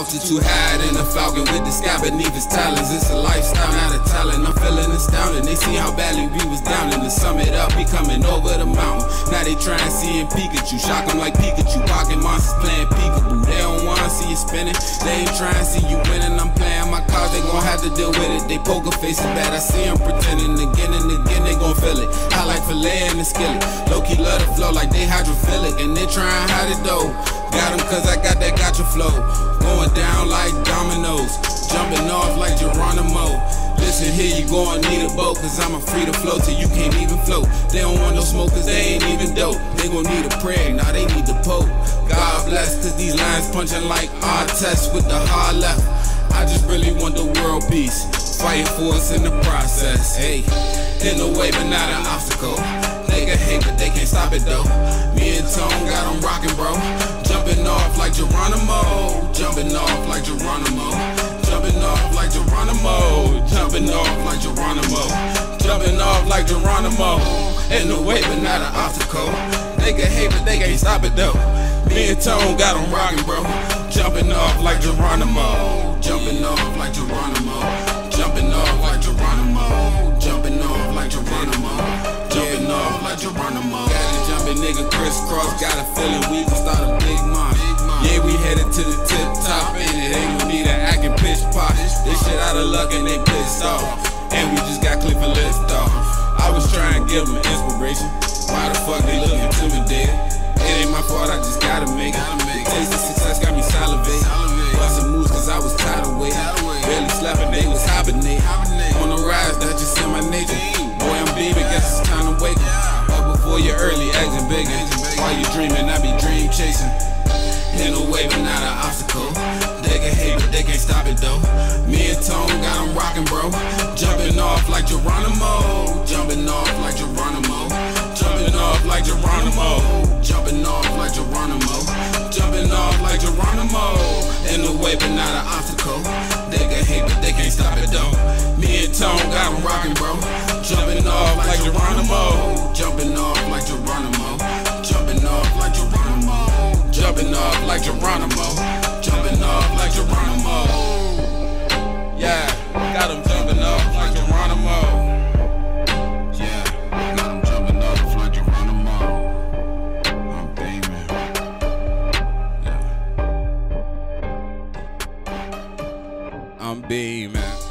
Altitude higher than a falcon with the sky beneath his talons. It's a lifestyle, not a talent. I'm feeling astounded. They see how badly we was down and to sum it up, we coming over the mountain. Now they try and see in Pikachu, shock like Pikachu. Pocket monsters playing peekaboo. They don't wanna see you spinning. They ain't trying to see you winning. I'm playing my cards, they gon' have to deal with it. They poker faces bad. I see them pretending again and again. They gon' feel it. I like filet in the skillet. Low key love the flow like they hydrophilic and they try and hide it though. Got them cause I got that gotcha flow. Going down like dominoes. Jumping off like Geronimo. Listen here, you gon' need a boat Cause I'm a free to float till you can't even float. They don't want no smoke cause they ain't even dope. They gon' need a prayer, now they need the pope. God bless cause these lines punching like our test with the hard left. I just really want the world peace. Fighting for us in the process Hey, in the way but not an obstacle. Can hate but they can't stop it though. Me and Tone got them rockin' bro like Geronimo Jumping off like Geronimo Jumping off like Geronimo Jumping off like Geronimo Jumping off like Geronimo. In the way but not an obstacle. They can hate but they can't stop it though. Me and Tone got them rockin' bro. Jumping off like Geronimo Jumping off like Geronimo Jumping off like Geronimo Jumping off like Geronimo Jumping off like Geronimo. Got it jumping nigga crisscross Got a feeling we gon' start a big month Yeah we headed to the tip top And it ain't no need to act and pitch pot This shit out of luck and they pissed off. And we just got Clifford list off. I was trying to give them inspiration. Why the fuck they look intimidated It ain't my fault I just gotta make it. Taste of success got me salivate. Bustin' moves cause I was tired of waiting. Barely slapping, they was hibernating On the rise, that just in my nature. Boy, I'm beaming, guess it's time to wake up Up before you're early, acting bigger While you dreaming, I be dream chasing In a way, but not an obstacle. They can hate, but they can't stop it though. Me and Tone got them rockin', bro. Jumping off like Geronimo. Jumping off like Geronimo. Jumping off like Geronimo. Jumping off like Geronimo. Jumping off like Geronimo. In the way, but not an obstacle. They can hate, but they can't stop it though. Me and Tone got them Geronimo. Jumping off like Geronimo. Yeah, got him jumping off like Geronimo. Yeah, jumping like Geronimo. I'm. Yeah. I'm beaming.